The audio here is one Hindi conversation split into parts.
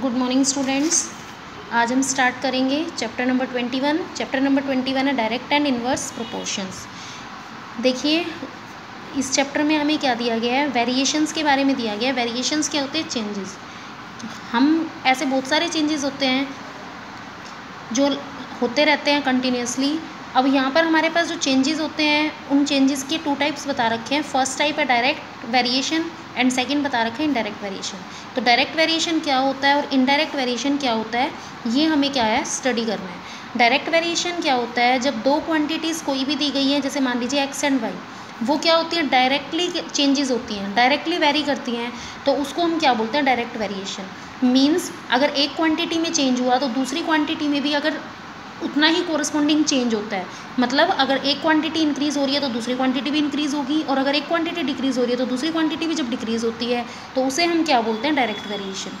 गुड मॉर्निंग स्टूडेंट्स आज हम स्टार्ट करेंगे chapter number twenty one chapter number twenty one है डायरेक्ट एंड इनवर्स प्रोपोर्शंस देखिए, इस चैप्टर में हमें क्या दिया गया है? वेरिएशंस के बारे में दिया गया है। वेरिएशंस क्या होते हैं? चेंजेस हम ऐसे बहुत सारे चेंजेस होते हैं जो होते रहते हैं कंटिन्यूसली अब यहाँ पर हमारे पास जो चेंजेस होते हैं, उन चेंजेस के टू टाइप्स बता रखे हैं. फ़र्स्ट टाइप है डायरेक्ट वेरिएशन एंड सेकंड बता रखे हैं इनडायरेक्ट वेरिएशन तो डायरेक्ट वेरिएशन क्या होता है और इनडायरेक्ट वेरिएशन क्या होता है? ये हमें क्या है? स्टडी करना है. डायरेक्ट वेरिएशन क्या होता है? जब दो क्वांटिटीज़ कोई भी दी गई है, जैसे मान लीजिए एक्स एंड वाई वो क्या होती है? डायरेक्टली चेंजेस होती हैं. डायरेक्टली वेरी करती हैं. तो उसको हम क्या बोलते हैं? डायरेक्ट वेरिएशन मीन्स अगर एक क्वांटिटी में चेंज हुआ तो दूसरी क्वांटिटी में भी अगर उतना ही कोरस्पॉन्डिंग चेंज होता है। मतलब अगर एक क्वांटिटी इंक्रीज़ हो रही है तो दूसरी क्वांटिटी भी इंक्रीज़ होगी और अगर एक क्वांटिटी डिक्रीज़ हो रही है तो दूसरी क्वांटिटी भी जब डिक्रीज़ होती है तो उसे हम क्या बोलते हैं? डायरेक्ट वेरिएशन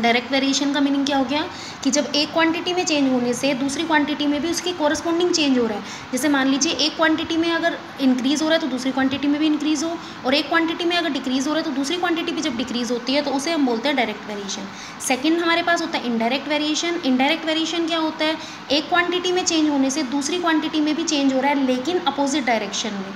डायरेक्ट वेरिएशन का मीनिंग क्या हो गया? कि जब एक क्वांटिटी में चेंज होने से दूसरी क्वांटिटी में भी उसकी कॉरस्पॉन्डिंग चेंज हो रहा है। जैसे मान लीजिए एक क्वांटिटी में अगर इंक्रीज़ हो रहा है तो दूसरी क्वांटिटी में भी इंक्रीज़ हो और एक क्वांटिटी में अगर डिक्रीज़ हो रहा है तो दूसरी क्वांटिटी भी जब डिक्रीज़ होती है तो उसे हम बोलते हैं डायरेक्ट वेरिएशन सेकेंड हमारे पास होता है इनडायरेक्ट वेरिएशन इनडायरेक्ट वेरिएशन क्या होता है? एक क्वान्टिटी में चेंज होने से दूसरी क्वान्टिटी में भी चेंज हो रहा है, लेकिन अपोजिट डायरेक्शन में।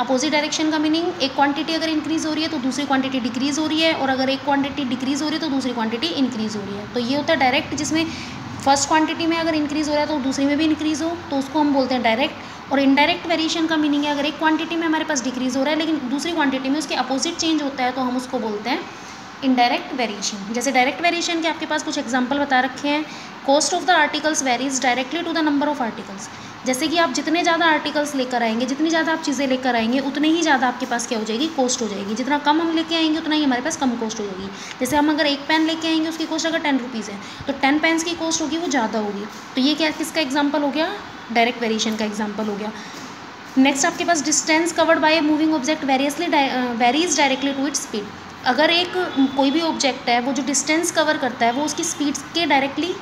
अपोजिट डायरेक्शन का मीनिंग एक क्वांटिटी अगर इंक्रीज़ हो रही है तो दूसरी क्वांटिटी डिक्रीज़ हो रही है और अगर एक क्वांटिटी डिक्रीज़ हो रही है तो दूसरी क्वांटिटी इंक्रीज़ हो रही है। तो ये होता है डायरेक्ट जिसमें फ़र्स्ट क्वांटिटी में अगर इंक्रीज़ हो रहा है तो दूसरी में भी इंक्रीज़ हो तो उसको हम बोलते हैं डायरेक्ट और इनडायरेक्ट वेरिएशन का मीनिंग है, अगर एक क्वांटिटी में हमारे पास डिक्रीज़ हो रहा है, लेकिन दूसरी क्वांटिटी में उसके अपोजिट चेंज होता है तो हम उसको बोलते हैं इनडायरेक्ट वेरिएशन जैसे डायरेक्ट वेरिएशन के आपके पास कुछ एग्ज़ाम्पल बता रखे हैं। Cost of the articles varies directly to the number of articles जैसे कि आप जितने ज़्यादा आर्टिकल्स लेकर आएँगे, जितनी ज़्यादा आप चीज़ें लेकर आएँगे, उतने ही ज़्यादा आपके पास क्या हो जाएगी? कॉस्ट हो जाएगी। जितना कम हम लेके आएँगे, उतना ही हमारे पास कम कॉस्ट हो जाएगी। जैसे हम अगर एक पेन लेके आएँगे, उसकी कॉस्ट अगर टेन रुपीज़ है तो टेन पेन्स की कॉस्ट होगी, वो ज़्यादा होगी। तो ये क्या, किसका एग्ज़ाम्पल हो गया? डायरेक्ट वेरिएशन का एग्ज़ाम्पल हो गया। नेक्स्ट आपके पास distance covered by moving object variously varies directly to its speed अगर एक, कोई भी ऑब्जेक्ट है, वो जो डिस्टेंस कवर करता है, वो उसकी स्पीड के डायरेक्टली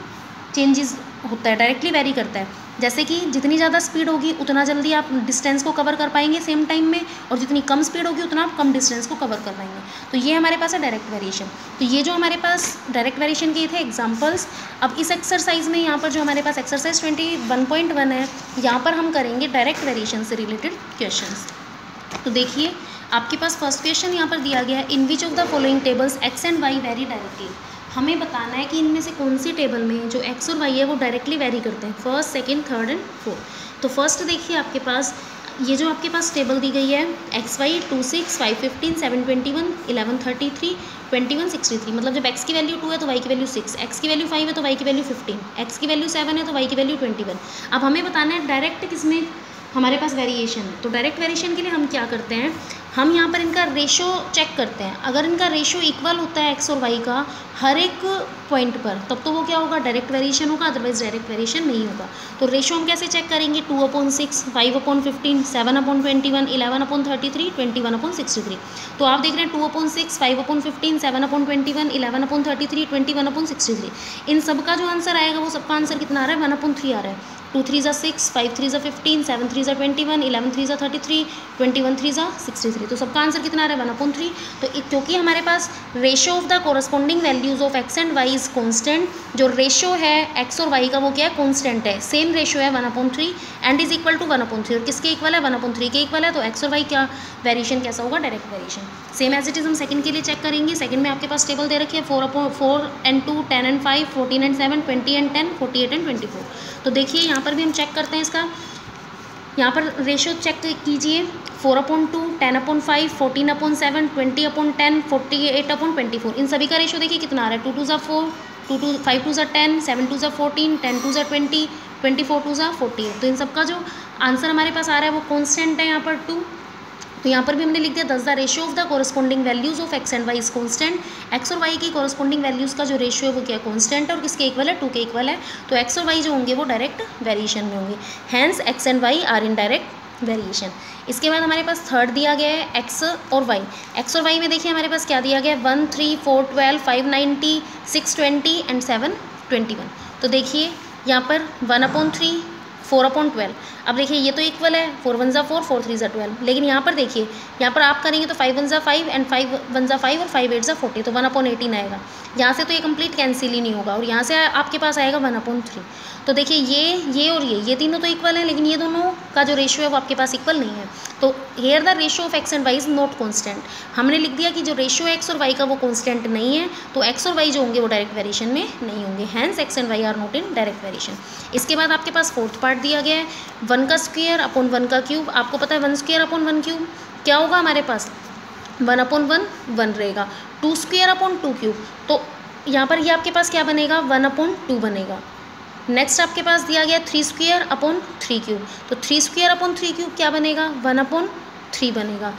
चेंजेस होता है डायरेक्टली वेरी करता है। जैसे कि जितनी ज़्यादा स्पीड होगी, उतना जल्दी आप डिस्टेंस को कवर कर पाएँगे सेम टाइम में, और जितनी कम स्पीड होगी, उतना आप कम डिस्टेंस को कवर कर पाएँगे। तो ये हमारे पास है डायरेक्ट वेरिएशन तो ये जो हमारे पास डायरेक्ट वेरिएशन के थे एग्जाम्पल्स अब इस एक्सरसाइज में यहाँ पर जो हमारे पास exercise twenty one point one है, यहाँ पर हम करेंगे डायरेक्ट वेरिएशन से रिलेटेड क्वेश्चन तो देखिए, आपके पास फ़र्स्ट क्वेश्चन यहाँ पर दिया गया है in which of the following tables x and y vary directly हमें बताना है कि इनमें से कौन सी टेबल में जो एक्स और वाई है, वो डायरेक्टली वेरी करते हैं। First second third and fourth तो फ़र्स्ट देखिए आपके पास, ये जो आपके पास टेबल दी गई है x y two six five fifteen seven twenty one eleven thirty three twenty one sixty three मतलब जब एक्स की वैल्यू टू है तो वाई की वैल्यू सिक्स एक्स की वैल्यू फाइव है तो वाई की वैल्यू फिफ्टीन एक्स की वैल्यू सेवन है तो वाई की वैल्यू ट्वेंटी वन अब हमें बताना है डायरेक्ट किसमें हमारे पास वेरिएशन है। तो डायरेक्ट वेरिएशन के लिए हम क्या करते हैं? हम यहाँ पर इनका रेशो चेक करते हैं। अगर इनका रेशो इक्वल होता है एक्स और वाई का हर एक पॉइंट पर, तब तो वो क्या होगा? डायरेक्ट वेरिएशन होगा अदरवाइज़ डायरेक्ट वेरिएशन नहीं होगा। तो रेशो हम कैसे चेक करेंगे? Two upon six five upon fifteen seven upon twenty one eleven upon thirty three twenty one upon sixty three तो आप देख रहे हैं two upon six five upon fifteen seven upon twenty one eleven upon thirty three twenty one upon sixty three इन सबका जो आंसर आएगा, वो सबका आंसर कितना आ रहा है? वन अपॉन थ्री आ रहा है। टू थ्री ज़ा सिक्स, फाइव थ्री ज़ा फिफ्टीन, सेवन थ्री ज़ा ट्वेंटी वन, इलेवन थ्री ज़ा thirty three, twenty one three ज़ा सिक्सटी थ्री। तो सबका आंसर कितना आ रहा? है वन अपॉन थ्री तो क्योंकि हमारे पास ratio of the corresponding values of x and y is constant जो रेशो है एक्स और वाई का वो क्या है? कॉन्स्टेंट है। सेम रेशो है one upon three and is equal to one upon three और किसके इक्वल है? वन अपॉन थ्री के इक्वल है। तो एक्स और वाई क्या वेरिएशन कैसा होगा? Direct variation same as it is हम सेकंड के लिए चेक करेंगे। सेकंड में आपके पास टेबल दे रखी है। Four upon four and two ten and five fourteen and seven twenty and ten forty eight and twenty four तो देखिए यहाँ पर भी हम चेक करते हैं इसका। यहाँ पर रेशो चेक कीजिए। Four upon two ten upon five fourteen upon seven twenty upon ten forty eight upon twenty four इन सभी का रेशो देखिए कितना आ रहा है। टू टू ज़ा four two two five two ज़ा टेन सेवन टू ज़ा फोर्टीन टेन टू ज़ा ट्वेंटी ट्वेंटी फोर टू ज़ा फोर्टी तो इन सबका जो आंसर हमारे पास आ रहा है वो कॉन्स्टेंट है यहाँ पर टू तो यहाँ पर भी हमने लिख दिया thus the ratio of the corresponding values of x and y is constant x और वाई की कोरस्पॉन्डिंग वैल्यूज़ का जो रेशियो है वो क्या कॉन्स्टेंट है और किसके इक्वल है? टू के इक्वल है। तो एक्स और वाई जो होंगे वो डायरेक्ट वेरिएशन में होंगे। Hence x and y are in direct variation इसके बाद हमारे पास थर्ड दिया गया है एक्स और वाई एक्स और वाई में देखिए हमारे पास क्या दिया गया है? One three four twelve five ninety six twenty and seven twenty one तो देखिए, यहाँ पर one upon three four upon twelve अब देखिए, ये तो इक्वल है फोर वन ज़ा फोर फोर थ्री ज़ा ट्वेल्व लेकिन यहाँ पर देखिए, यहाँ पर आप करेंगे तो फाइव वन ज़ा फाइव एंड फाइव वन ज़ा फाइव और फाइव एट ज़ा फोर्टी तो वन अपॉन एटीन आएगा। यहाँ से तो ये कंप्लीट कैंसिल ही नहीं होगा और यहाँ से आपके पास आएगा वन अपॉन थ्री तो देखिए, ये ये और ये ये तीनों तो इक्वल हैं, लेकिन ये दोनों का जो रेशियो है वो आपके पास इक्वल नहीं है। तो here the ratio of x and y is not constant हमने लिख दिया कि जो रेशियो एक्स और वाई का वो कॉन्स्टेंट नहीं है तो एक्स और वाई जो होंगे वो डायरेक्ट वेरिएशन में नहीं होंगे। Hence x and y are not in direct variation इसके बाद आपके पास फोर्थ पार्ट दिया गया है वन का स्क्वेयर अपॉन वन का क्यूब। आपको पता है one square upon one cube? क्या होगा हमारे पास? वन अपॉन वन वन रहेगा। Two square upon two cube. तो यहाँ पर ये आपके पास क्या बनेगा? वन अपॉन टू बनेगा। नेक्स्ट आपके पास दिया गया three square upon three cube. तो three square upon three cube क्या बनेगा? वन अपॉन थ्री बनेगा।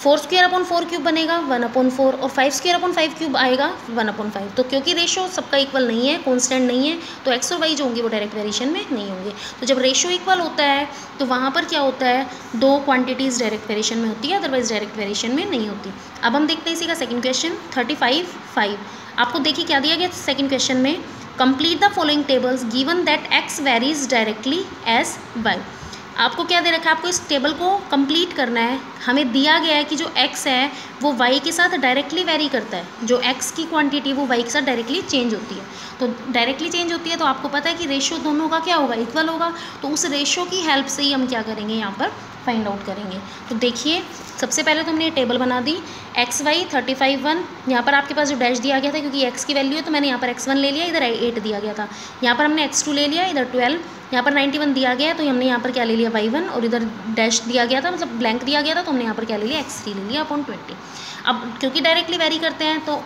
Four square upon four cube बनेगा, वन अपॉन फोर, और five square upon five cube आएगा, वन अपॉन फाइव। तो क्योंकि रेशो सबका इक्वल नहीं है कॉन्स्टेंट नहीं है तो एक्स और वाई जो होंगे वो डायरेक्ट वेरिएशन में नहीं होंगे। तो जब रेशो इक्वल होता है तो वहाँ पर क्या होता है? दो क्वांटिटीज़ डायरेक्ट वेरिएशन में होती है अदरवाइज़ डायरेक्ट वेरिएशन में नहीं होती। अब हम देखते हैं इसी का second question thirty five five आपको देखिए क्या दिया गया सेकेंड क्वेश्चन में? Complete the following tables given that x varies directly as y आपको क्या दे रखा है? आपको इस टेबल को कंप्लीट करना है। हमें दिया गया है कि जो एक्स है, वो वाई के साथ डायरेक्टली वेरी करता है। जो एक्स की क्वांटिटी वो वाई के साथ डायरेक्टली चेंज होती है। तो डायरेक्टली चेंज होती है तो आपको पता है कि रेशियो दोनों का क्या होगा? इक्वल होगा। तो उस रेशियो की हेल्प से ही हम क्या करेंगे यहाँ पर? फाइंड आउट करेंगे। तो देखिए, सबसे पहले तो हमने ये टेबल बना दी। X y thirty five one यहाँ पर आपके पास जो डैश दिया गया था, क्योंकि एक्स की वैल्यू है तो मैंने यहाँ पर एक्स वन ले लिया, इधर एट दिया गया था। यहाँ पर हमने एक्स टू ले लिया, इधर ट्वेल्व यहाँ पर नाइन्टी वन दिया गया तो हमने यहाँ पर क्या ले लिया वाई वन और इधर डैश दिया गया था मतलब ब्लैंक दिया गया था तो हमने यहाँ पर क्या ले लिया एक्स थ्री ले लिया अपॉन ट्वेंटी अब क्योंकि डायरेक्टली वेरी करते हैं तो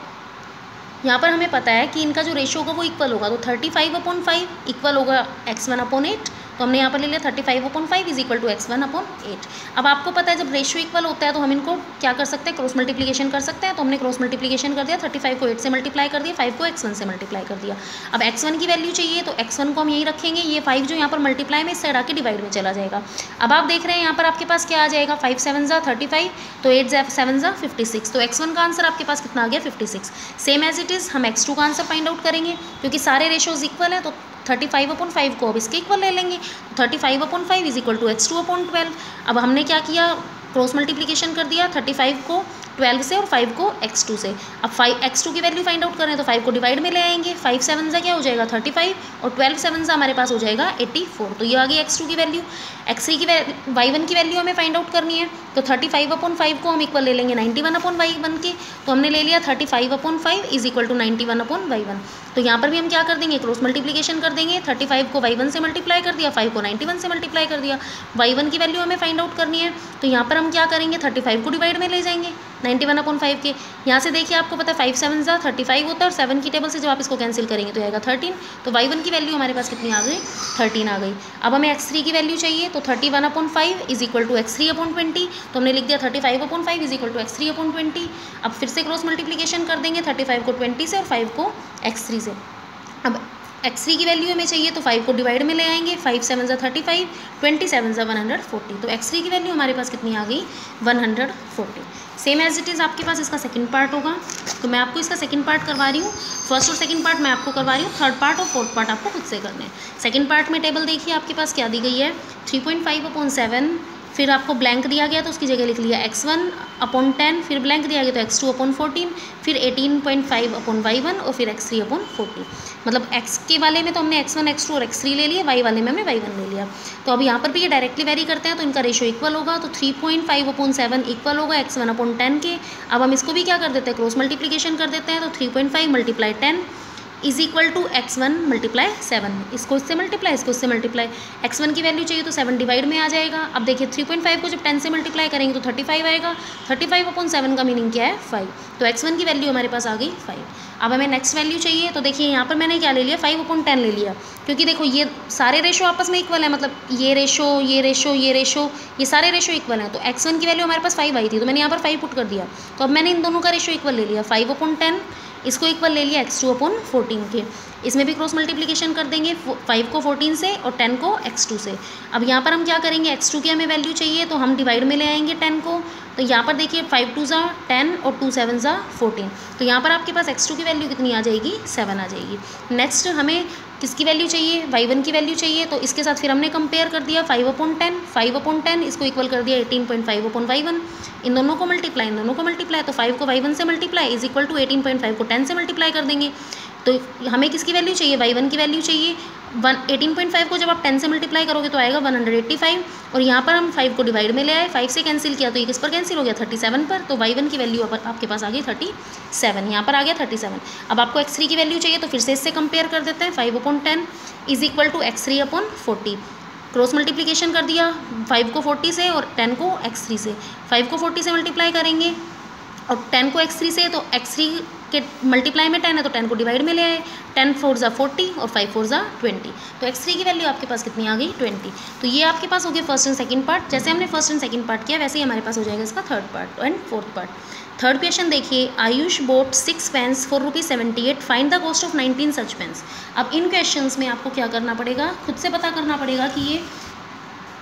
यहाँ पर हमें पता है कि इनका जो रेशियो होगा वो इक्वल होगा तो thirty five upon five equal होगा एक्स वन अपॉन एट तो हमने यहाँ पर ले लिया thirty five upon five is equal to x one upon eight अब आपको पता है जब रेशियो इक्वल होता है तो हम इनको क्या कर सकते हैं? क्रॉस मल्टीप्लीकेशन कर सकते हैं? तो हमने क्रॉस मल्टीप्लीकेशन कर दिया थर्टी फाइव को एट से मल्टीप्लाई कर दिया फाइव को एक्स वन से मल्टीप्लाई कर दिया. अब एक्स वन की वैल्यू चाहिए तो एक्स वन को हम यही रखेंगे, ये फाइव जो यहाँ पर मल्टीप्लाई में इस साइड आके डिवाइड में चला जाएगा. अब आप देख रहे हैं यहाँ पर आपके पास क्या आ जाएगा? फाइव सेवन ज़ा थर्टी फाइव तो एट ज़ा सेवन ज़ा फिफ्टी सिक्स तो एक्स वन का आंसर आपके पास कितना आ गया? Fifty six same as it is हम एक्स टू का आंसर फाइंड आउट करेंगे, क्योंकि सारे रेशोज इक्वल है तो थर्टी फाइव अपॉन फाइव को अब इसके इक्वल ले लेंगे। Thirty five upon five is equal to x two upon twelve अब हमने क्या किया? क्रॉस मल्टीप्लीकेशन कर दिया थर्टी फाइव को ट्वेल्व से और फाइव को एक्स टू से। अब फाइव एक्स टू की वैल्यू फाइंड आउट करें तो फाइव को डिवाइड में ले आएँगे। फाइव सेवन सा क्या हो जाएगा? थर्टी फाइव और ट्वेल्व सेवन सा हमारे पास हो जाएगा एट्टी फोर तो ये आ गई एक्स टू की वैल्यू एक्स थ्री की वाई वन की वैल्यू हमें फाइंड आउट करनी है तो थर्टी फाइव अपॉन फाइव को हम इक्वल ले लेंगे ninety one upon y one के तो हमने ले लिया thirty five upon five is equal to ninety one upon y one तो यहाँ पर भी हम क्या कर देंगे क्रॉस मल्टीप्लीकेशन कर देंगे थर्टी फाइव को वाई वन से मल्टीप्लाई कर दिया फाइव को नाइन्टी वन से मल्टीप्लाई कर दिया वाई वन की वैल्यू हमें फाइंड आउट करनी है तो यहाँ पर हम क्या करेंगे थर्टी फाइव को डिवाइड में ले जाएँगे नाइन्टी वन अपॉन फाइव के। यहाँ से देखिए आपको पता है फाइव सेवन ज़ा थर्टी फाइव होता है और सेवन की टेबल से जब आप इसको कैंसिल करेंगे तो आएगा थर्टीन तो वाई वन की वैल्यू हमारे पास कितनी आ गई? थर्टीन आ गई. अब हमें एक्स थ्री की वैल्यू चाहिए तो thirty one upon five is equal to x three upon twenty तो हमने लिख दिया thirty five upon five is equal to x three upon twenty अब फिर से क्रॉस मल्टीप्लीकेशन कर देंगे थर्टी फाइव को ट्वेंटी से और फाइव को एक्स थ्री से. अब एक्स थ्री की वैल्यू हमें चाहिए तो फाइव को डिवाइड में ले आएँगे फाइव सेवन ज़ा थर्टी फाइव ट्वेंटी सेवन ज़ा वन हंड्रेड फोर्टी तो एक्स थ्री की वैल्यू हमारे पास कितनी आ गई? One hundred forty same as it is आपके पास इसका सेकंड पार्ट होगा। तो मैं आपको इसका सेकंड पार्ट करवा रही हूँ। फ़र्स्ट और सेकंड पार्ट मैं आपको करवा रही हूँ। थर्ड पार्ट और फोर्थ पार्ट आपको खुद से करने हैं। सेकंड पार्ट में टेबल देखिए, आपके पास क्या दी गई है? Three point five upon seven फिर आपको ब्लैंक दिया गया तो उसकी जगह लिख लिया एक्स वन अपॉन टेन फिर ब्लैंक दिया गया तो एक्स टू अपॉन फोर्टीन फिर eighteen point five upon y one और फिर एक्स थ्री अपॉन फोर्टीन मतलब एक्स के वाले में तो हमने एक्स वन एक्स टू और एक्स थ्री ले लिया वाई वाले में हमने वाई वन ले लिया। तो अब यहाँ पर भी ये डायरेक्टली वेरी करते हैं तो इनका रेशो इक्वल होगा तो three point five upon seven equal होगा एक्स वन अपॉन टेन के। अब हम इसको भी क्या कर देते हैं क्रॉस मल्टीप्लीकेशन कर देते हैं तो three point five multiply ten is equal to x one multiply seven इसको इससे मल्टीप्लाई इसको इससे मल्टीप्लाई एक्स वन की वैल्यू चाहिए तो सेवन डिवाइड में आ जाएगा। अब देखिए थ्री पॉइंट फाइव को जब टेन से मल्टीप्लाई करेंगे तो थर्टी फाइव आएगा। थर्टी फाइव अपॉन सेवन का मीनिंग क्या है? फाइव तो एक्स वन की वैल्यू हमारे पास आ गई फाइव अब हमें नेक्स्ट वैल्यू चाहिए तो देखिए यहाँ पर मैंने क्या ले लिया? फाइव अपॉन टेन ले लिया। क्योंकि देखो ये सारे रेशो आपस में इक्वल है मतलब ये रेशो ये रेशो ये रेशो ये सारे रेशो इक्वल हैं। तो एक्स वन की वैल्यू हमारे पास फाइव आई थी तो मैंने यहाँ पर फाइव पुट कर दिया। तो अब मैंने इन दोनों का रेशो इक्वल ले लिया। फाइव अपॉन टेन इसको एक बार ले लिया एक्स टू अपॉन फोर्टीन के। इसमें भी क्रॉस मल्टीप्लीकेशन कर देंगे फाइव को फोर्टीन से और टेन को एक्स टू से। अब यहाँ पर हम क्या करेंगे एक्स टू की हमें वैल्यू चाहिए तो हम डिवाइड में ले आएँगे टेन को। तो यहाँ पर देखिए फाइव टू ज़ा टेन और टू सेवन ज़ा फोर्टीन तो यहाँ पर आपके पास एक्स टू की वैल्यू कितनी आ जाएगी? सेवन आ जाएगी। नेक्स्ट हमें किसकी वैल्यू चाहिए? वाई वन की वैल्यू चाहिए। तो इसके साथ फिर हमने कंपेयर कर दिया five upon ten five upon ten इसको इक्वल कर दिया eighteen point five upon y one इन दोनों को मल्टीप्लाई इन दोनों को मल्टीप्लाई तो फाइव को वाई वन से multiply is equal to eighteen point five को टेन से मल्टीप्लाई कर देंगे। तो हमें किसकी वैल्यू चाहिए? वाई वन की वैल्यू चाहिए। वन एटीन पॉइंट फाइव को जब आप टेन से मल्टीप्लाई करोगे तो आएगा वन हंड्रेड एट्टी फाइव और यहाँ पर हम फाइव को डिवाइड में ले आए। फाइव से कैंसिल किया तो ये किस पर कैंसिल हो गया? थर्टी सेवन पर। तो वाई वन की वैल्यू आपके पास आ गई थर्टी सेवन यहाँ पर आ गया थर्टी सेवन अब आपको एक्स थ्री की वैल्यू चाहिए तो फिर से इससे कंपेयर कर देते हैं। Five upon ten is equal to x three upon forty cross multiplication कर दिया फाइव को फोर्टी से और टेन को एक्स थ्री से। फाइव को फोर्टी से मल्टीप्लाई करेंगे। और टेन को एक्स थ्री से तो एक्स थ्री के मल्टीप्लाई में टेन है तो टेन को डिवाइड में ले आए टेन फोर ज़ा फोर्टी और फाइव फोर ज़ा ट्वेंटी तो एक्स थ्री की वैल्यू आपके पास कितनी आ गई? ट्वेंटी तो ये आपके पास हो गया फ़र्स्ट एंड सेकंड पार्ट जैसे हमने फ़र्स्ट एंड सेकंड पार्ट किया, वैसे ही हमारे पास हो जाएगा इसका third part and fourth part third question देखिए, Ayush bought six pens for rupees seventy eight find the cost of nineteen such pens अब इन क्वेश्चन में आपको क्या करना पड़ेगा? खुद से पता करना पड़ेगा कि ये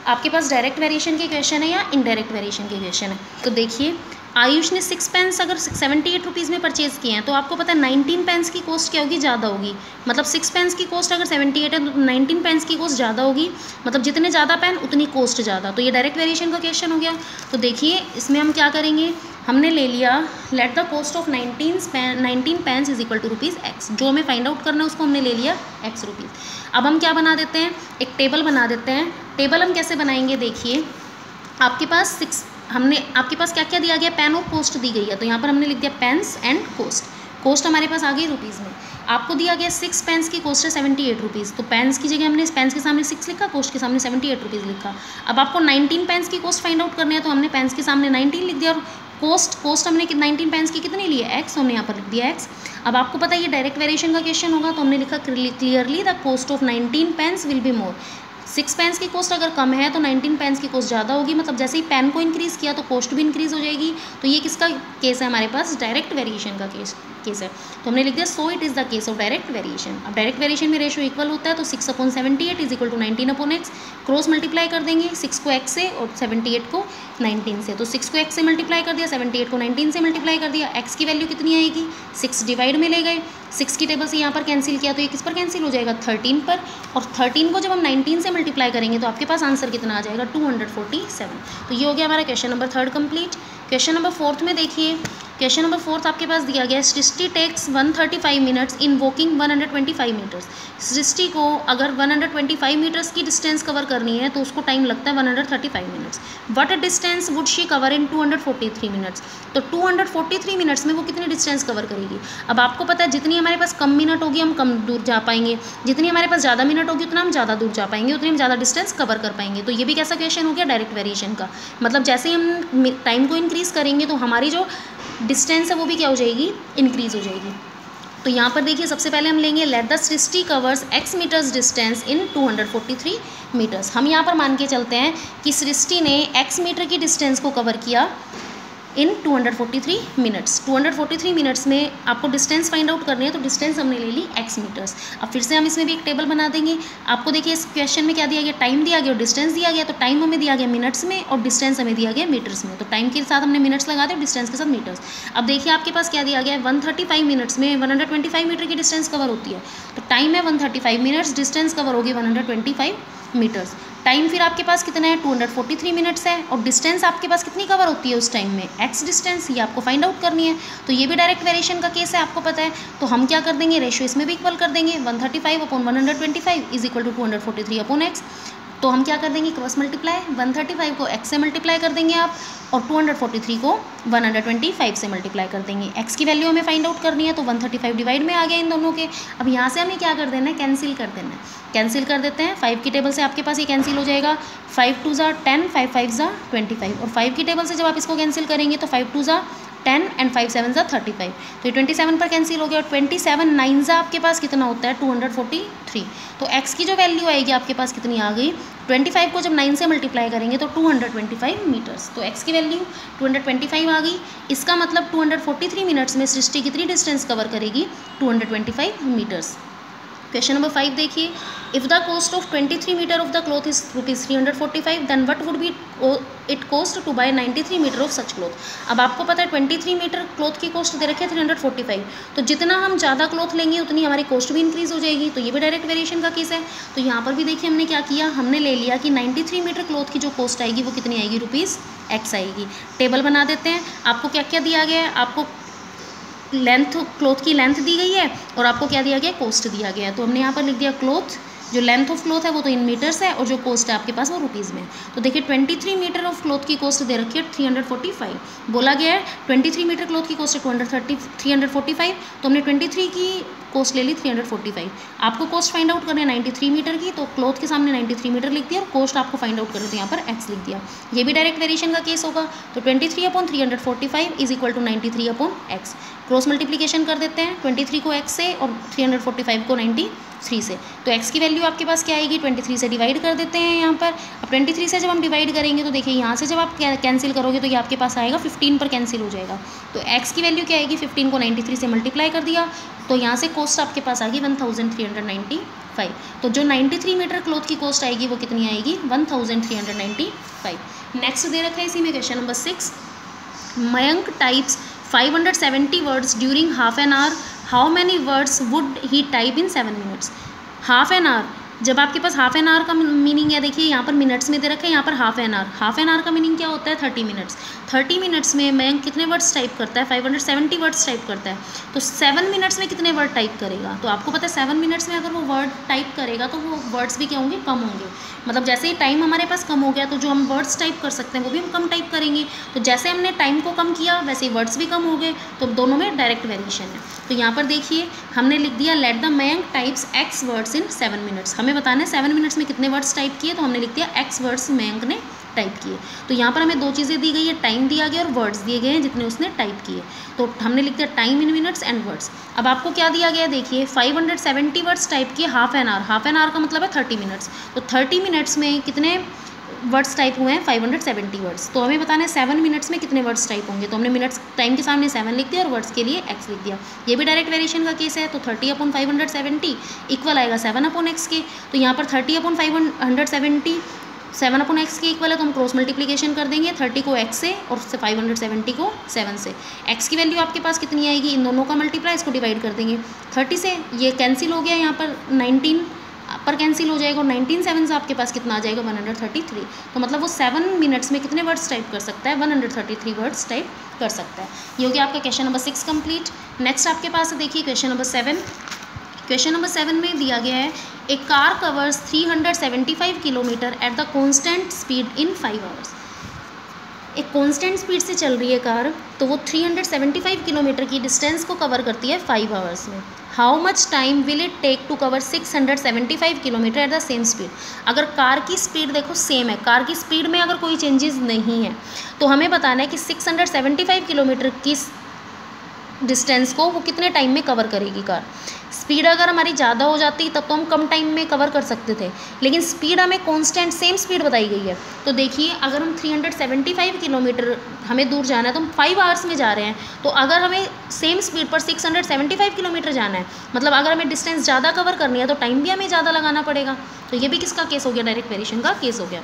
आपके पास डायरेक्ट वेरिएशन के क्वेश्चन है या इनडायरेक्ट वेरिएशन के क्वेश्चन है. तो देखिए आयुष ने सिक्स पेंस अगर सेवेंटी एट रुपीज़ में परचेज़ किए हैं तो आपको पता है नाइनटीन पेंस की कॉस्ट क्या होगी? ज़्यादा होगी। मतलब सिक्स पेंस की कॉस्ट अगर सेवेंटी एट है तो नाइनटीन पेंस की कॉस्ट ज़्यादा होगी। मतलब जितने ज़्यादा पेन उतनी कॉस्ट ज़्यादा। तो ये डायरेक्ट वेरिएशन का क्वेश्चन हो गया। तो देखिए, इसमें हम क्या करेंगे? हमने ले लिया let the cost of nineteen nineteen pens is equal to rupees x जो हमें फाइंड आउट करना है, उसको हमने ले लिया एक्स रुपीज़ अब हम क्या बना देते हैं? एक टेबल बना देते हैं। टेबल हम कैसे बनाएँगे? देखिए, आपके पास सिक्स हमने, आपके पास क्या क्या दिया गया? पेन और कोस्ट दी गई है। तो यहाँ पर हमने लिख दिया पेन्स एंड कोस्ट कोस्ट हमारे पास आ गई रुपीज़ में। आपको दिया गया सिक्स पेन्स की कोस्ट है सेवेंटी एट रुपीज़ तो पेन्स की जगह हमने पेन्स के सामने सिक्स लिखा कोस्ट के सामने सेवेंटी एट रुपीज़ लिखा। अब आपको नाइनटीन पेन्स की कोस्ट फाइंड आउट करनी है तो हमने पेन्स के सामने नाइनटीन लिख दिया और कोस्ट कोस्ट हमने नाइनटीन पेन्स की कितनी ली है? एक्स हमने यहाँ पर लिख दिया एक्स अब आपको पता है ये डायरेक्ट वेरिएशन का क्वेश्चन होगा तो हमने लिखा clearly the cost of nineteen pens will be more six pens की कॉस्ट अगर कम है तो नाइनटीन पेंस की कॉस्ट ज़्यादा होगी। मतलब जैसे ही पेन को इंक्रीज़ किया तो कॉस्ट भी इंक्रीज़ हो जाएगी। तो ये किसका केस है? हमारे पास डायरेक्ट वेरिएशन का केस केस है। तो हमने लिख दिया so it is the case of direct variation अब डायरेक्ट वेरिएशन में रेशो इक्वल होता है तो six upon seventy eight is equal to nineteen upon x cross multiply कर देंगे सिक्स को एक्स से और सेवेंटी एट को नाइनटीन से। तो सिक्स को एक्स से मल्टीप्लाई कर दिया सेवेंटी एट को नाइनटीन से मल्टीप्लाई कर दिया। एक्स की वैल्यू कितनी आएगी? सिक्स डिवाइड में ले गए। सिक्स की टेबल से यहाँ पर कैंसिल किया तो ये किस पर कैंसिल हो जाएगा? थर्टीन पर। और थर्टीन को जब हम नाइनटीन से मल्टीप्लाई करेंगे तो आपके पास आंसर कितना आ जाएगा? टू हंड्रेड फोर्टी सेवन तो ये हो गया हमारा question number third complete question number fourth में देखिए। क्वेश्चन नंबर फोर्थ आपके पास दिया गया Srishti takes 135 minutes in walking 125 metres Srishti को अगर 125 मीटर्स की डिस्टेंस कवर करनी है तो उसको टाइम लगता है 135 minutes what distance would she cover in 243 minutes तो 243 मिनट्स में वो कितनी डिस्टेंस कवर करेगी? अब आपको पता है, जितनी हमारे पास कम मिनट होगी, हम कम दूर जा पाएँगे। जितनी हमारे पास ज़्यादा मिनट होगी, उतना हम ज़्यादा दूर जा पाएँगे, उतनी हम ज़्यादा डिस्टेंस कवर कर पाएँगे। तो ये भी कैसा क्वेश्चन हो गया? डायरेक्ट वेरिएशन का। मतलब जैसे ही हम टाइम को इंक्रीज़ करेंगे तो हमारी जो डिस्टेंस है वो भी क्या हो जाएगी? इंक्रीज़ हो जाएगी। तो यहाँ पर देखिए, सबसे पहले हम लेंगे let the Srishti covers x metres distance in 243 metres हम यहाँ पर मान के चलते हैं कि सृष्टि ने एक्स मीटर की डिस्टेंस को कवर किया इन 243 मिनट्स 243 मिनट्स में आपको डिस्टेंस फाइंड आउट करनी है तो डिस्टेंस हमने ले ली एक्स मीटर्स अब फिर से हम इसमें भी एक टेबल बना देंगे। आपको देखिए इस क्वेश्चन में क्या दिया गया? टाइम दिया गया और डिस्टेंस दिया गया। तो टाइम हमें दिया गया मिनट्स में और डिस्टेंस हमें दिया गया मीटर्स में। तो टाइम के साथ हमने मिनट्स लगा दिया डिस्टेंस के साथ मीटर्स अब देखिए आपके पास क्या दिया गया है? वन मिनट्स में वन मीटर की डिस्टेंस कवर होती है। तो टाइम है वन मिनट्स डिस्टेंस कवर होगी वन मीटर्स टाइम फिर आपके पास कितना है? 243 मिनट्स है। और डिस्टेंस आपके पास कितनी कवर होती है उस टाइम में? एक्स डिस्टेंस ये आपको फाइंड आउट करनी है। तो ये भी डायरेक्ट वेरिएशन का केस है, आपको पता है। तो हम क्या कर देंगे? रेशियो इसमें भी इक्वल कर देंगे। 135 thirty five upon one hundred twenty five is equal to two hundred forty three upon x तो हम क्या कर देंगे? क्रॉस मल्टीप्लाई 135 को x से मल्टीप्लाई कर देंगे आप और 243 को 125 से मल्टीप्लाई कर देंगे। x की वैल्यू हमें फाइंड आउट करनी है तो 135 डिवाइड में आ गया इन दोनों के। अब यहाँ से हमें क्या कर देना है? कैंसिल कर देना है। कैंसिल कर देते हैं। फाइव की टेबल से आपके पास ये कैंसिल हो जाएगा। फाइव टू ज़ा टेन फाइव फाइव ज़ा ट्वेंटी फाइव और फाइव की टेबल से जब आप इसको कैंसिल करेंगे तो फाइव टू ज़ा टेन एंड फाइव सेवन ज़ा थर्टी फाइव। तो ये ट्वेंटी सेवन पर कैंसिल हो गया और ट्वेंटी सेवन नाइन ज़ा आपके पास कितना होता है? टू हंड्रेड फोर्टी थ्री तो एक्स की जो वैल्यू आएगी आपके पास कितनी आ गई? ट्वेंटी फाइव को जब नाइन से मल्टीप्लाई करेंगे तो two hundred twenty five metres तो एक्स की value two hundred twenty five आ गई। इसका मतलब two hundred forty three minutes में सृष्टि कितनी डिस्टेंस कवर करेगी? Two hundred twenty five metres question number five देखिए। If the cost of twenty three metre of the cloth is rupees three hundred forty five then what would be it cost to buy ninety three metre of such cloth अब आपको पता है ट्वेंटी थ्री मीटर क्लोथ की कॉस्ट दे रखी है थ्री हंड्रेड फोर्टी फाइव तो जितना हम ज़्यादा क्लोथ लेंगे, उतनी हमारी कॉस्ट भी इंक्रीज़ हो जाएगी। तो ये भी डायरेक्ट वेरिएशन का केस है। तो यहाँ पर भी देखिए हमने क्या किया? हमने ले लिया कि नाइन्टी थ्री मीटर क्लोथ की जो कॉस्ट आएगी, वो कितनी आएगी? रुपीज़ एक्स आएगी। टेबल बना देते हैं। आपको क्या क्या दिया गया है? आपको लेंथ, क्लोथ की लेंथ दी गई है और आपको क्या दिया गया? कोस्ट दिया गया है। तो हमने यहाँ पर लिख दिया क्लोथ, जो लेंथ ऑफ़ क्लोथ है वो तो इन मीटर्स है और जो कोस्ट है आपके पास वो रुपीज़ में। तो देखिए twenty three metre of cloth की कॉस्ट दे रखी है थ्री हंड्रेड फोर्टी फाइव बोला गया है ट्वेंटी थ्री मीटर क्लोथ की कॉस्ट है two hundred thirty three hundred forty five तो हमने ट्वेंटी थ्री की कॉस्ट ले ली थ्री हंड्रेड फोर्टी फाइव आपको कॉस्ट फाइंड आउट करना है नाइन्टी थ्री मीटर की तो क्लोथ के सामने नाइन्टी थ्री मीटर लिख दिया और कॉस्ट आपको फाइंड आउट करना तो यहाँ पर एक्स लिख दिया। ये भी डायरेक्ट वेरिएशन का केस होगा तो twenty three upon three hundred forty five is equal to ninety three upon x cross multiplication कर देते हैं ट्वेंटी थ्री को एक्स से और थ्री हंड्रेड फोर्टी फाइव को नाइन्टी थ्री से. तो एक्स की वैल्यू आपके पास क्या आएगी? ट्वेंटी थ्री से डिवाइड कर देते हैं यहाँ पर। अब ट्वेंटी थ्री से जब हम डिवाइड करेंगे तो देखिए यहाँ से जब आप कैंसिल करोगे तो ये आपके पास आएगा फिफ्टीन पर कैंसिल हो जाएगा। तो एक्स की वैल्यू क्या आएगी? फिफ्टीन को नाइन्टी थ्री से मल्टीप्लाई कर दिया तो यहाँ से कॉस्ट आपके पास आ गई one thousand three hundred ninety five तो जो नाइन्टी थ्री मीटर क्लोथ की कॉस्ट आएगी वो कितनी आएगी? One thousand three hundred ninety five next दे रखा है इसी में question number six Mayank types five hundred seventy words during half an hour how many words would he type in seven minutes half an hour जब आपके पास हाफ़ एन आवर का मीनिंग है, देखिए, यहाँ पर मिनट्स में दे रखा है, यहाँ पर half an hour half an hour का मीनिंग क्या होता है? थर्टी मिनट्स थर्टी मिनट्स में मैं कितने वर्ड्स टाइप करता है? Five hundred seventy words type करता है. तो सेवन मिनट्स में कितने वर्ड टाइप करेगा? तो आपको पता है सेवन मिनट्स में अगर वो वर्ड टाइप करेगा तो वो वर्ड्स भी क्या होंगे? कम होंगे. मतलब जैसे ही टाइम हमारे पास कम हो गया तो जो हम वर्ड्स टाइप कर सकते हैं, वो भी हम कम टाइप करेंगे. तो जैसे हमने टाइम को कम किया, वैसे ही वर्ड्स भी कम हो गए. तो दोनों में डायरेक्ट वेरिएशन है. तो यहाँ पर देखिए, हमने लिख दिया let the Mayank types x words in seven minutes हमें बताना है सेवन मिनट्स में कितने वर्ड्स टाइप किए तो हमने लिख दिया एक्स वर्ड्स मैंक ने टाइप किए। तो यहाँ पर हमें दो चीज़ें दी गई है टाइम दिया गया और वर्ड्स दिए गए हैं जितने उसने टाइप किए। तो हमने लिख दिया time in minutes and words अब आपको क्या दिया गया देखिए 570 वर्ड्स टाइप किए half an hour half an hour का मतलब है 30 मिनट्स तो 30 मिनट्स में कितने वर्ड्स टाइप हुए हैं 570 वर्ड्स तो हमें बताना है सेवन मिनट्स में कितने वर्ड्स टाइप होंगे। तो हमने मिनट्स टाइम के सामने सेवन लिख दिया और वर्ड्स के लिए एक्स लिख दिया। ये भी डायरेक्ट वेरिएशन का केस है तो thirty upon five hundred seventy equal आएगा सेवन अपॉन एक्स के। तो यहाँ पर thirty upon five hundred seventy seven upon x के इक्वल है तो हम क्रॉस मल्टीप्लीकेशन कर देंगे थर्टी को एक्स से और उससे फाइव हंड्रेड सेवेंटी को सेवन से। एक्स की वैल्यू आपके पास कितनी आएगी? इन दोनों का मल्टीप्लाई इसको डिवाइड कर देंगे। थर्टी से, ये कैंसिल हो गया यहाँ पर नाइनटीन पर कैंसिल हो जाएगा और नाइनटीन सेवन से आपके पास कितना आ जाएगा? वन हंड्रेड थर्टी थ्री तो मतलब वो सेवन मिनट्स में कितने वर्ड्स टाइप कर सकता है? One hundred thirty three words type कर सकता है। ये हो गया आपका question number six complete next आपके पास, देखिए question number seven question number seven में दिया गया है a car covers 375 kilometre at the constant speed in five hours एक कॉन्स्टेंट स्पीड से चल रही है कार तो वो 375 किलोमीटर की डिस्टेंस को कवर करती है फाइव आवर्स में। How much time will it take to cover 675 kilometre at the same speed अगर कार की स्पीड देखो सेम है। कार की स्पीड में अगर कोई चेंजेस नहीं है तो हमें बताना है कि 675 किलोमीटर की डिस्टेंस को, वो कितने टाइम में कवर करेगी कार? स्पीड अगर हमारी ज़्यादा हो जाती तब तो हम कम टाइम में कवर कर सकते थे। लेकिन स्पीड हमें कांस्टेंट सेम स्पीड बताई गई है। तो देखिए, अगर हम 375 किलोमीटर हमें दूर जाना है तो हम फाइव आवर्स में जा रहे हैं। तो अगर हमें सेम स्पीड पर 675 किलोमीटर जाना है मतलब अगर हमें डिस्टेंस ज़्यादा कवर करनी है तो टाइम भी हमें ज़्यादा लगाना पड़ेगा। तो ये भी किसका केस हो गया? डायरेक्ट वेरिएशन का केस हो गया।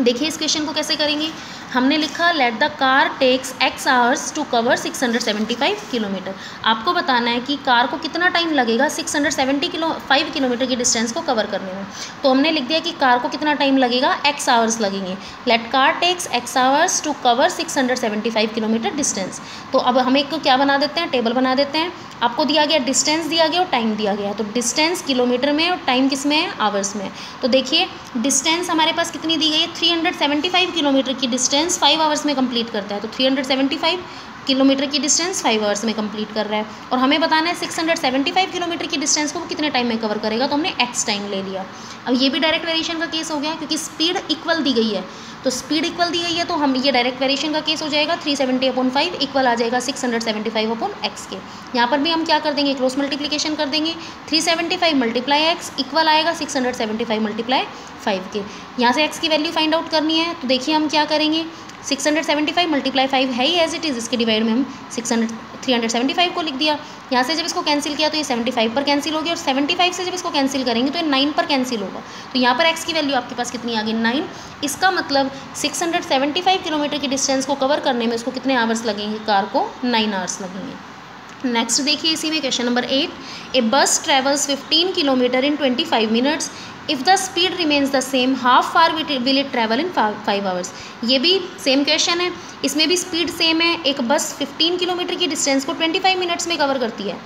देखिए, इस क्वेश्चन को कैसे करेंगे? हमने लिखा let the car takes x hours to cover 675 kilometre आपको बताना है कि कार को कितना टाइम लगेगा 670 किलो फाइव किलोमीटर की डिस्टेंस को कवर करने में। तो हमने लिख दिया कि कार को कितना टाइम लगेगा? एक्स आवर्स लगेंगे। Let car takes x hours to cover 675 kilometre distance तो अब हम एक क्या बना देते हैं? टेबल बना देते हैं। आपको दिया गया डिस्टेंस दिया गया और टाइम दिया गया। तो डिस्टेंस किलोमीटर में और टाइम किसमें है? आवर्स में। तो देखिए डिस्टेंस हमारे पास कितनी दी गई है? 375 किलोमीटर की डिस्टेंस फाइव आवर्स में कंप्लीट करता है। तो 375 किलोमीटर की डिस्टेंस फाइव आवर्स में कंप्लीट कर रहा है। और हमें बताना है 675 किलोमीटर की डिस्टेंस को वो कितने टाइम में कवर करेगा? तो हमने एक्स टाइम ले लिया। अब ये भी डायरेक्ट वेरिएशन का केस हो गया, क्योंकि स्पीड इक्वल दी गई है। तो स्पीड इक्वल दी गई है तो हम ये डायरेक्ट वेरिएशन का केस हो जाएगा three seventy upon five equal आ जाएगा six hundred seventy five upon x के। यहाँ पर भी हम क्या कर देंगे क्रॉस मल्टीप्लीकेशन कर देंगे three seventy five multiply x equal आएगा six hundred seventy five multiply five के। यहाँ से एक्स की वैल्यू फाइंड आउट करनी है तो देखिए हम क्या करेंगे six hundred seventy five multiply five है ही एज इट इज़ इसके डिवाइड में हम six hundred three hundred seventy five को लिख दिया। यहाँ से जब इसको कैंसिल किया तो ये सेवेंटी फाइव पर कैंसिल होगी और सेवेंटी फाइव से जब इसको कैंसिल करेंगे तो ये नाइन पर कैंसिल होगा। तो यहाँ पर एक्स की वैल्यू आपके पास कितनी आ गई? नाइन इसका मतलब six hundred seventy five kilometre की डिस्टेंस को कवर करने में उसको कितने आवर्स लगेंगे? कार को नाइन आवर्स लगेंगे। नेक्स्ट देखिए इसी में question number eight a bus travels fifteen kilometre in twenty five minutes if the speed remains the same how far will it travel in five hours ये भी सेम क्वेश्चन है. इसमें भी स्पीड सेम है. एक बस 15 किलोमीटर की डिस्टेंस को 25 मिनट्स में कवर करती है.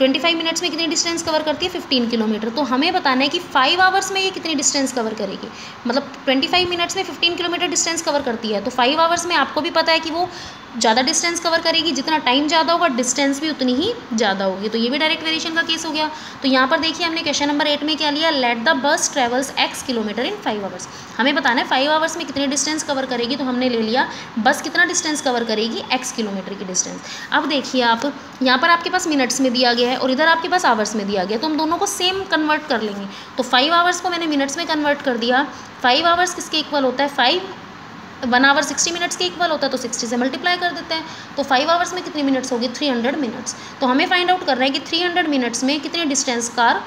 25 मिनट्स में कितनी डिस्टेंस कवर करती है? 15 किलोमीटर। तो हमें बताना है कि फाइव आवर्स में ये कितनी डिस्टेंस कवर करेगी? मतलब 25 मिनट्स में 15 किलोमीटर डिस्टेंस कवर करती है तो फाइव आवर्स में आपको भी पता है कि वो ज़्यादा डिस्टेंस कवर करेगी। जितना टाइम ज़्यादा होगा, डिस्टेंस भी उतनी ही ज़्यादा होगी। तो ये भी डायरेक्ट वेरिएशन का केस हो गया। तो यहाँ पर देखिए, हमने क्वेश्चन नंबर एट में क्या लिया? Let the bus travels x kilometre in five hours हमें बताना है फाइव आवर्स में कितनी डिस्टेंस कवर करेगी? तो हमने ले लिया बस कितना डिस्टेंस कवर करेगी? एक्स किलोमीटर की डिस्टेंस। अब देखिए आप, यहाँ पर आपके पास मिनट्स में दिया गया और इधर आपके पास आवर्स में दिया गया तो हम दोनों को सेम कन्वर्ट कर लेंगे। तो फाइव आवर्स को मैंने मिनट्स में कन्वर्ट कर दिया। फाइव आवर्स किसके इक्वल होता है? Five one hour sixty minutes के इक्वल होता है तो सिक्सटी से मल्टीप्लाई कर देते हैं। तो फाइव आवर्स में कितनी मिनट्स होगी? थ्री हंड्रेड मिनट्स तो हमें फाइंड आउट कर रहे हैं कि थ्री हंड्रेड मिनट्स में कितने डिस्टेंस कार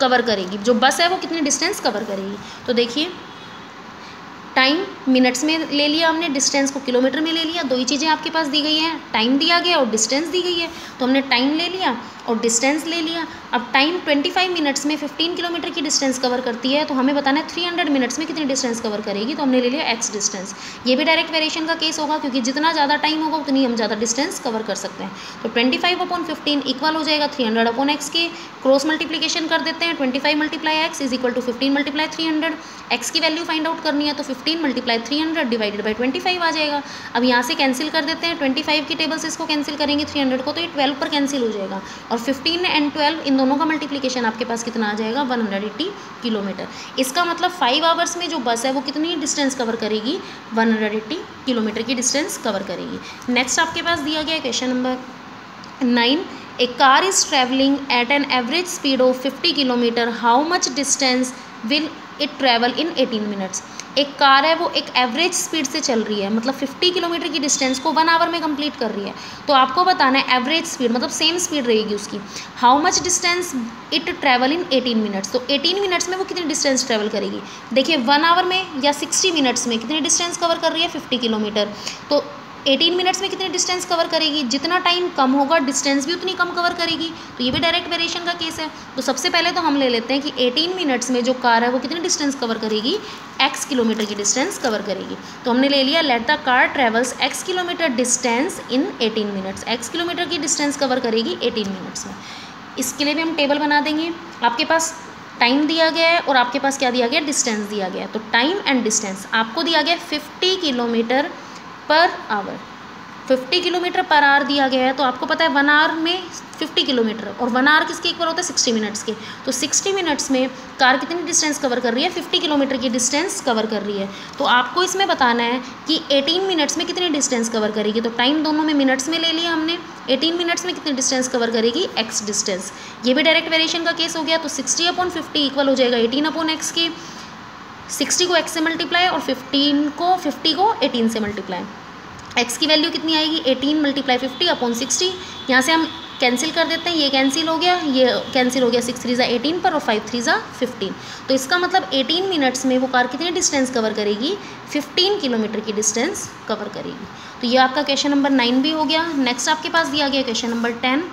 कवर करेगी। जो बस है वो कितने डिस्टेंस कवर करेगी? तो देखिए टाइम मिनट्स में ले लिया हमने डिस्टेंस को किलोमीटर में ले लिया। दो ही चीज़ें आपके पास दी गई हैं। टाइम दिया गया और डिस्टेंस दी गई है। तो हमने टाइम ले लिया। और डिस्टेंस ले लिया। अब टाइम 25 मिनट्स में 15 किलोमीटर की डिस्टेंस कवर करती है तो हमें बताना है 300 मिनट्स में कितनी डिस्टेंस कवर करेगी तो हमने ले लिया एक्स डिस्टेंस ये भी डायरेक्ट वेरिएशन का केस होगा, क्योंकि जितना ज़्यादा टाइम होगा, उतनी हम ज़्यादा डिस्टेंस कवर कर सकते हैं। तो twenty five upon fifteen equal हो जाएगा थ्री हंड्रेड अपॉन एक्स के। क्रॉस मल्टीप्लीकेशन कर देते हैं twenty five multiply x is equal to fifteen multiply three hundred x की वैल्यू फाइंड आउट करनी है तो fifteen multiply three hundred divided by twenty five आ जाएगा। अब यहाँ से कैंसिल कर देते हैं ट्वेंटी फाइव की टेबल से इसको कैंसिल करेंगे थ्री हंड्रेड को तो ये ट्वेल्व पर कैंसिल हो जाएगा। और फिफ्टीन एंड ट्वेल्व इन दोनों का मल्टीप्लीकेशन आपके पास कितना आ जाएगा? वन हंड्रेड एट्टी किलोमीटर इसका मतलब फाइव आवर्स में जो बस है, वो कितनी डिस्टेंस कवर करेगी? वन हंड्रेड एट्टी किलोमीटर की डिस्टेंस कवर करेगी. नेक्स्ट आपके पास दिया गया question number nine a car is travelling at an average speed of fifty kilometre how much distance will it travel in eighteen minutes एक कार है, वो एक एवरेज स्पीड से चल रही है मतलब 50 किलोमीटर की डिस्टेंस को वन आवर में कंप्लीट कर रही है। तो आपको बताना है एवरेज स्पीड मतलब सेम स्पीड रहेगी उसकी। How much distance it travel in 18 minutes तो 18 मिनट्स में वो कितनी डिस्टेंस ट्रैवल करेगी? देखिए वन आवर में या 60 मिनट्स में कितनी डिस्टेंस कवर कर रही है? 50 किलोमीटर तो 18 मिनट्स में कितनी डिस्टेंस कवर करेगी? जितना टाइम कम होगा डिस्टेंस भी उतनी कम कवर करेगी। तो ये भी डायरेक्ट वेरिएशन का केस है। तो सबसे पहले तो हम ले लेते हैं कि 18 मिनट्स में जो कार है, वो कितनी डिस्टेंस कवर करेगी? एक्स किलोमीटर की डिस्टेंस कवर करेगी। तो हमने ले लिया let the car travels x kilometre distance in eighteen minutes x kilometre की डिस्टेंस कवर करेगी एटीन मिनट्स में। इसके लिए भी हम टेबल बना देंगे। आपके पास टाइम दिया गया है और आपके पास क्या दिया गया? डिस्टेंस दिया गया तो टाइम एंड डिस्टेंस आपको दिया गया fifty kilometre per hour 50 kilometre per hour दिया गया है तो आपको पता है वन आवर में 50 किलोमीटर, और वन आवर किसके इक्वल होता है? 60 मिनट्स के. तो 60 मिनट्स में कार कितनी डिस्टेंस कवर कर रही है? 50 किलोमीटर की डिस्टेंस कवर कर रही है. तो आपको इसमें बताना है कि 18 मिनट्स में कितनी डिस्टेंस कवर करेगी? तो टाइम दोनों में मिनट्स में ले लिया हमने. 18 मिनट्स में कितनी डिस्टेंस कवर करेगी? एक्स डिस्टेंस ये भी डायरेक्ट वेरिएशन का केस हो गया तो सिक्सटी अपॉन फिफ्टी इक्वल हो जाएगा एटीन अपॉन एक्स के. सिक्सटी को एक्स से मल्टीप्लाई और फिफ्टीन को फिफ्टी को एटीन से मल्टीप्लाई एक्स की वैल्यू कितनी आएगी? Eighteen multiply fifty upon sixty यहाँ से हम कैंसिल कर देते हैं, ये कैंसिल हो गया, ये कैंसिल हो गया सिक्स थ्री ज़ा एटीन पर और फाइव थ्री ज़ा फिफ्टीन तो इसका मतलब एटीन मिनट्स में वो कार कितनी डिस्टेंस कवर करेगी? फिफ्टीन किलोमीटर की डिस्टेंस कवर करेगी. तो ये आपका क्वेश्चन नंबर नाइन भी हो गया. नेक्स्ट आपके पास दिया गया question number ten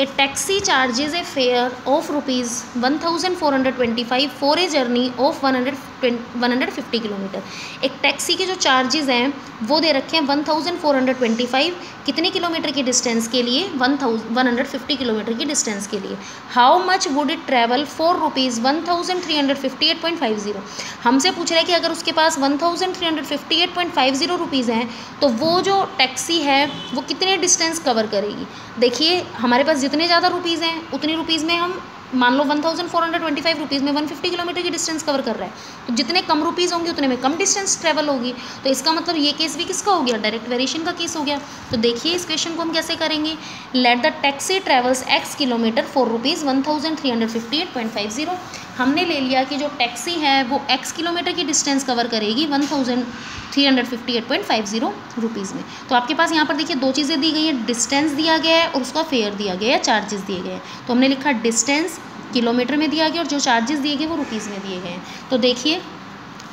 a taxi charges a fare of rupees one thousand four hundred twenty five for a journey of one hundred one hundred fifty kilometre. एक टैक्सी के जो चार्जेस हैं, वो दे रखे हैं one thousand four hundred twenty five कितने किलोमीटर की डिस्टेंस के लिए? One thousand one hundred fifty kilometre की डिस्टेंस के लिए। How much would it travel for rupees one thousand three hundred fifty eight point five zero हमसे पूछ रहे हैं कि अगर उसके पास one thousand three hundred fifty eight point five zero rupees हैं तो वो जो टैक्सी है, वो कितने डिस्टेंस कवर करेगी? देखिए, हमारे पास जितने ज़्यादा रुपीज़ हैं, उतनी रुपीज़ में हम मान लो one thousand four hundred twenty five rupees में वन फिफ्टी किलोमीटर की डिस्टेंस कवर कर रहा है तो जितने कम रुपीज़ होंगे उतने में कम डिस्टेंस ट्रेवल होगी। तो इसका मतलब ये केस भी किसका हो गया? डायरेक्ट वेरिएशन का केस हो गया। तो देखिए इस क्वेश्चन को हम कैसे करेंगे? Let the taxi travels x kilometre for rupees one thousand three hundred fifty eight point five zero हमने ले लिया कि जो टैक्सी है, वो एक्स किलोमीटर की डिस्टेंस कवर करेगी one thousand three hundred fifty eight point five zero rupees में। तो आपके पास यहाँ पर देखिए दो चीज़ें दी गई हैं डिस्टेंस दिया गया है और उसका फेयर दिया गया है चार्जेस दिए गए हैं। तो हमने लिखा डिस्टेंस किलोमीटर में दिया गया और जो चार्जेस दिए गए वो रुपीज़ में दिए गए हैं। तो देखिए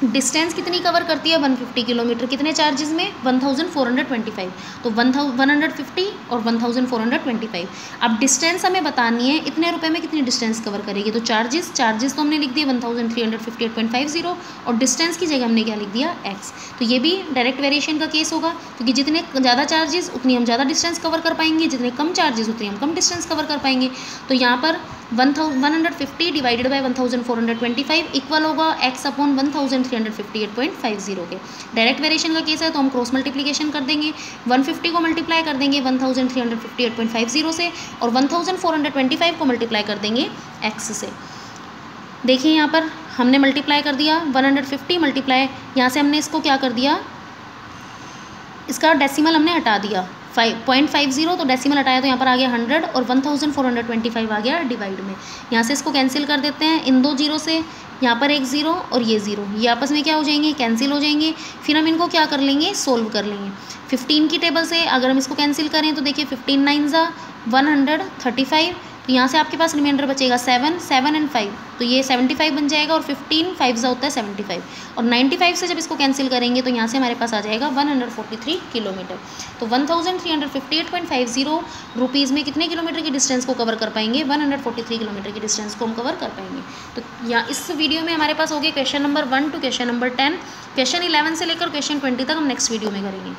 डिस्टेंस कितनी कवर करती है? 150 किलोमीटर। कितने चार्जेस में? 1425 तो 1150 और 1425 अब डिस्टेंस हमें बतानी है, इतने रुपए में कितनी डिस्टेंस कवर करेगी? तो चार्जेस चार्जेस तो हमने लिख दिए 1358.50 और डिस्टेंस की जगह हमने क्या लिख दिया? एक्स तो ये भी डायरेक्ट वेरिएशन का केस होगा, क्योंकि जितने ज़्यादा चार्जेस उतनी हम ज़्यादा डिस्टेंस कवर कर पाएँगे। जितने कम चार्जेस उतनी हम कम डिस्टेंस कवर कर पाएँगे। तो यहाँ पर one one hundred fifty divided by one thousand four hundred twenty five equal होगा x upon one thousand three hundred fifty eight point five zero के। डायरेक्ट वेरिएशन का केस है तो हम क्रॉस मल्टीप्लीकेशन कर देंगे। वन फिफ्टी को मल्टीप्लाई कर देंगे one thousand three hundred fifty eight point five zero से और one thousand four hundred twenty five को मल्टीप्लाई कर देंगे एक्स से। देखिए यहाँ पर हमने मल्टीप्लाई कर दिया वन हंड्रेड फिफ्टी मल्टीप्लाई यहाँ से हमने इसको क्या कर दिया? इसका डेसिमल हमने हटा दिया। फाइव, पॉइंट फाइव ज़ीरो तो डेसिमल हटाया तो यहाँ पर आ गया हंड्रेड और one thousand four hundred twenty five आ गया डिवाइड में। यहाँ से इसको कैंसिल कर देते हैं इन दो ज़ीरो से। यहाँ पर एक ज़ीरो और ये ज़ीरो। ये आपस में क्या हो जाएँगे? कैंसिल हो जाएँगे। फिर हम इनको क्या कर लेंगे? सोल्व कर लेंगे। फिफ्टीन की टेबल से अगर हम इसको कैंसिल करें तो देखिए फिफ्टीन नाइन ज़ा वन हंड्रेड थर्टी फाइव तो यहाँ से आपके पास रिमाइंडर बचेगा सेवन सेवन एंड फाइव तो ये सेवेंटी फाइव बन जाएगा और फिफ्टीन फाइव ज़ा होता है सेवेंटी फाइव और नाइन्टी फाइव से जब इसको कैंसिल करेंगे तो यहाँ से हमारे पास आ जाएगा one hundred forty three kilometre. तो one thousand three hundred fifty eight point five zero rupees में कितने किलोमीटर की डिस्टेंस को कवर कर पाएँगे? One hundred forty three kilometre की डिस्टेंस को हम कवर कर पाएँगे. तो यहाँ इस वीडियो में हमारे पास हो गए question number one two question number ten question eleven से लेकर क्वेश्चन ट्वेंटी तक हम नेक्स्ट वीडियो में करेंगे.